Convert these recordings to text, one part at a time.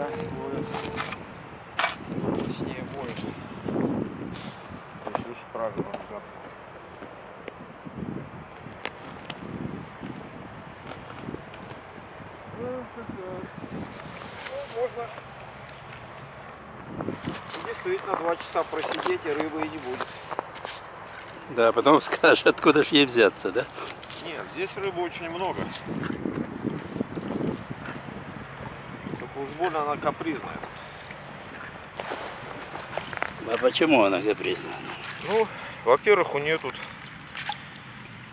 я ловят. Точнее моют. То есть уж правильно ругаться. Ну, можно действительно два часа просидеть и рыбы и не будет. Да, потом скажешь, откуда ж ей взяться, да? Нет, здесь рыбы очень много. Уж больно она капризная. А почему она капризна? Ну, во-первых, у нее тут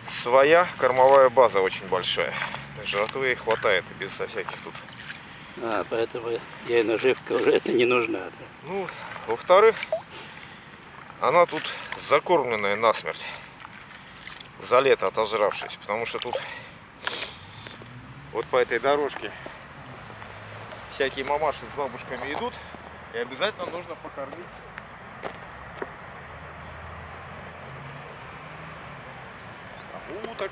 своя кормовая база очень большая. Жратвы ей хватает без всяких тут. А, поэтому ей наживка уже это не нужна. Да? Ну, во-вторых, она тут закормленная насмерть. За лето отожравшись. Потому что тут вот по этой дорожке всякие мамаши с бабушками идут. И обязательно нужно покормить. Уток.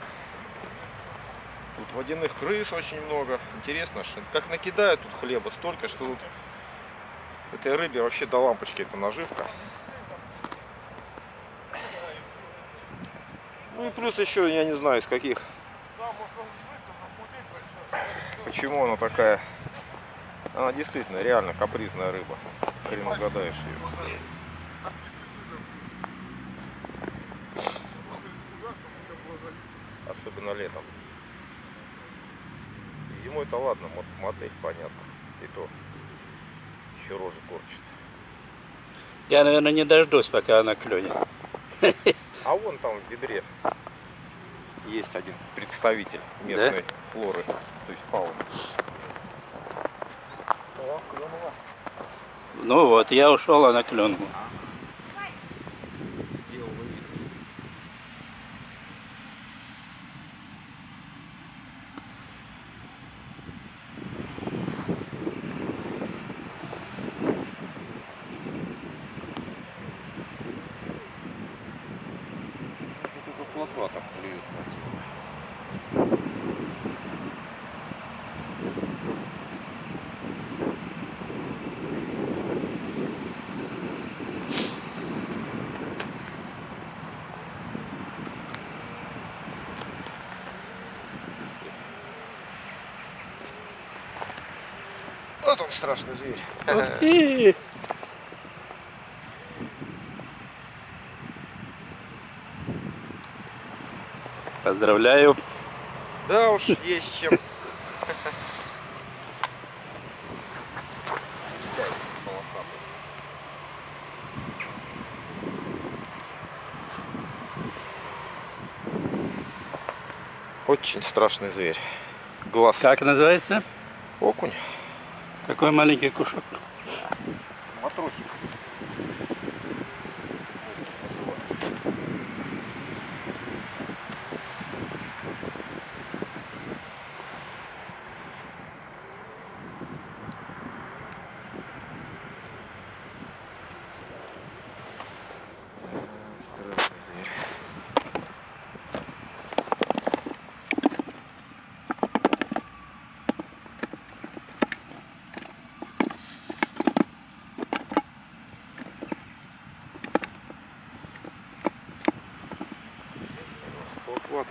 Тут водяных крыс очень много. Интересно, как накидают тут хлеба столько, что тут этой рыбе вообще до лампочки эта наживка. Ну и плюс еще, я не знаю, из каких. Почему она такая? Она действительно реально капризная рыба. Хрен угадаешь ее. Особенно летом. Зимой-то ладно, мот- мотель понятно. И то еще рожи корчит. Я, наверное, не дождусь, пока она клюнет. А вон там в ведре есть один представитель местной флоры, то есть фауны. Клюнула. Ну вот, я ушел, она клюнула. Это только плотва так клюет. Вот он страшный зверь. Ух ты! Поздравляю. Да уж, есть чем. Очень страшный зверь. Глаз. Как называется? Окунь. Такой маленький кушок. Матросик. Страшный зверь. Вот.